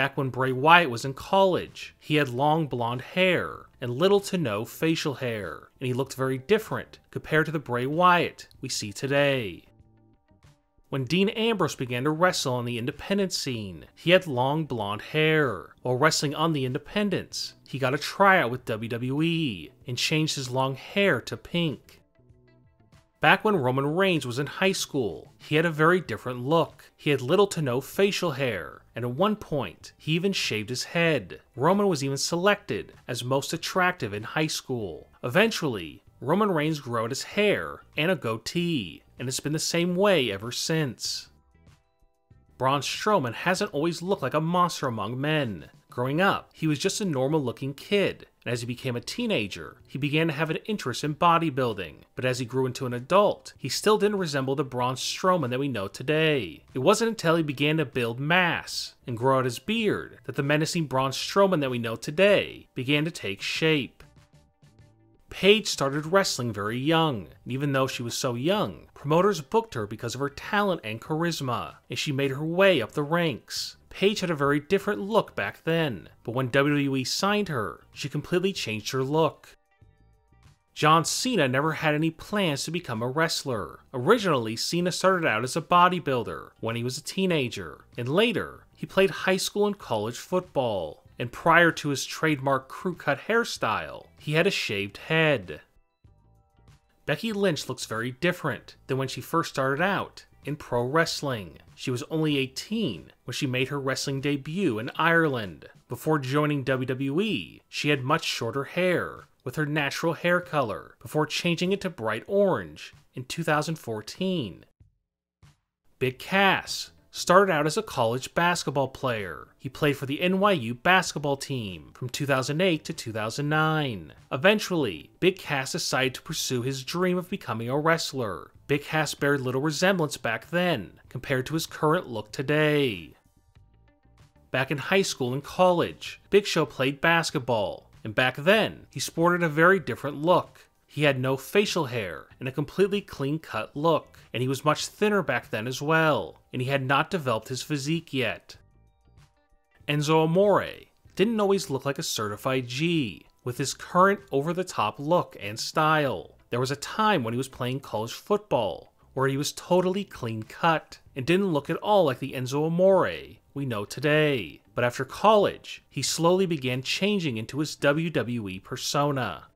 Back when Bray Wyatt was in college, he had long blonde hair and little to no facial hair, and he looked very different compared to the Bray Wyatt we see today. When Dean Ambrose began to wrestle on the independent scene, he had long blonde hair. While wrestling on the independents, he got a tryout with WWE and changed his long hair to pink. Back when Roman Reigns was in high school, he had a very different look. He had little to no facial hair, and at one point, he even shaved his head. Roman was even selected as most attractive in high school. Eventually, Roman Reigns grew out his hair and a goatee, and it's been the same way ever since. Braun Strowman hasn't always looked like a monster among men. Growing up, he was just a normal looking kid, and as he became a teenager, he began to have an interest in bodybuilding. But as he grew into an adult, he still didn't resemble the Braun Strowman that we know today. It wasn't until he began to build mass and grow out his beard that the menacing Braun Strowman that we know today began to take shape. Paige started wrestling very young, and even though she was so young, promoters booked her because of her talent and charisma, and she made her way up the ranks. Paige had a very different look back then, but when WWE signed her, she completely changed her look. John Cena never had any plans to become a wrestler. Originally, Cena started out as a bodybuilder when he was a teenager, and later, he played high school and college football. And prior to his trademark crew cut hairstyle, he had a shaved head. Becky Lynch looks very different than when she first started out in pro wrestling. She was only 18 when she made her wrestling debut in Ireland. Before joining WWE, she had much shorter hair with her natural hair color before changing it to bright orange in 2014. Big Cass started out as a college basketball player. He played for the NYU basketball team from 2008 to 2009. Eventually, Big Cass decided to pursue his dream of becoming a wrestler. Big Cass bared little resemblance back then compared to his current look today. Back in high school and college, Big Show played basketball, and back then, he sported a very different look. He had no facial hair and a completely clean cut look, and he was much thinner back then as well, and he had not developed his physique yet. Enzo Amore didn't always look like a certified G, with his current over the top look and style. There was a time when he was playing college football where he was totally clean cut and didn't look at all like the Enzo Amore we know today. But after college, he slowly began changing into his WWE persona.